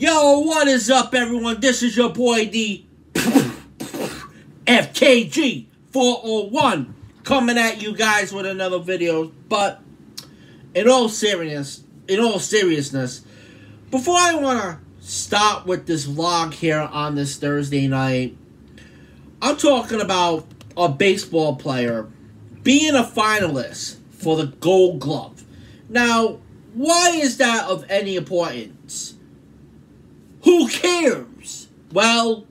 Yo, what is up, everyone? This is your boy, the FKG 401, coming at you guys with another video. But in all seriousness, in all seriousness, before I want to start with this vlog here on this Thursday night, I'm talking about a baseball player being a finalist for the Gold Glove. Now, why is that of any importance? Who cares? Well,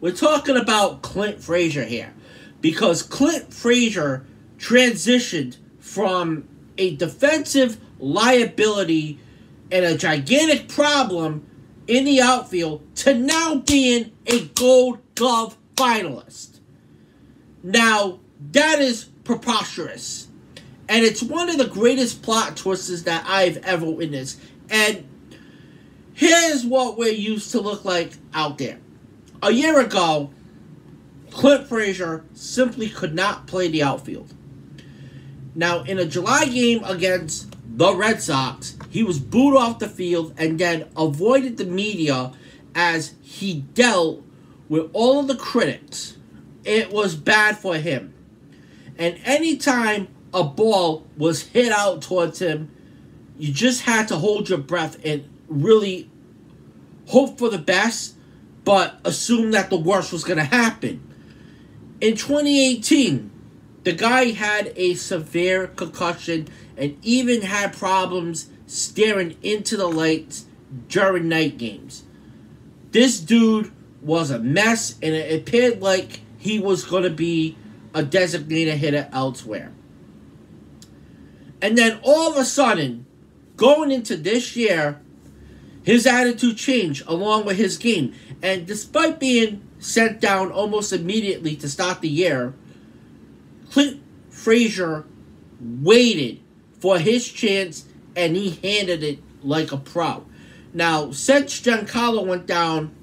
we're talking about Clint Frazier here. Because Clint Frazier transitioned from a defensive liability and a gigantic problem in the outfield to now being a gold glove finalist. Now, that is preposterous. And it's one of the greatest plot twists that I've ever witnessed. And here's what we're used to look like out there. A year ago, Clint Frazier simply could not play the outfield. Now, in a July game against the Red Sox, he was booed off the field and then avoided the media as he dealt with all of the critics. It was bad for him. And anytime a ball was hit out towards him, you just had to hold your breath and really hope for the best, but assume that the worst was going to happen. In 2018, the guy had a severe concussion and even had problems staring into the lights during night games. This dude was a mess, and it appeared like he was going to be a designated hitter elsewhere. And then all of a sudden, going into this year, his attitude changed along with his game. And despite being sent down almost immediately to start the year, Clint Frazier waited for his chance and he handed it like a pro. Now, since Giancarlo went down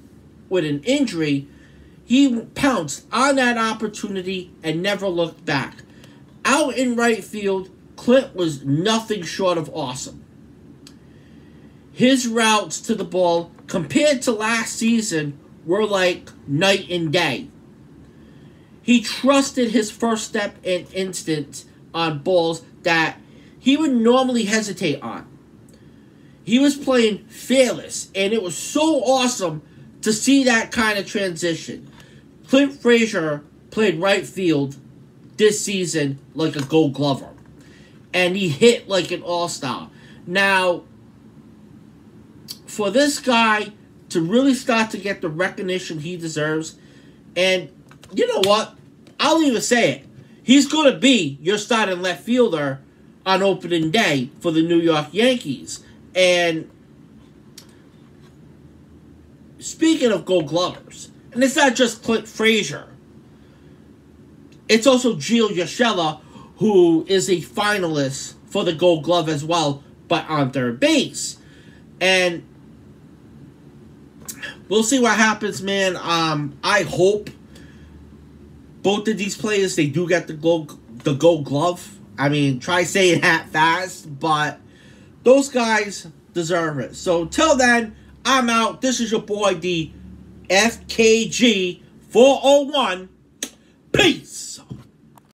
with an injury, he pounced on that opportunity and never looked back. Out in right field, Clint was nothing short of awesome. His routes to the ball, compared to last season, were like night and day. He trusted his first step and instinct on balls that he would normally hesitate on. He was playing fearless, and it was so awesome to see that kind of transition. Clint Frazier played right field this season like a gold glover. And he hit like an all-star. Now, for this guy to really start to get the recognition he deserves, and you know what? I'll even say it. He's going to be your starting left fielder on opening day for the New York Yankees. And speaking of gold glovers, and it's not just Clint Frazier. It's also Gio Urshela, who is a finalist for the Gold Glove as well, but on third base. And we'll see what happens, man. Um, I hope both of these players they do get the gold the Gold Glove. I mean, try saying that fast, but those guys deserve it. So till then, I'm out. This is your boy, the FKG 401. Peace.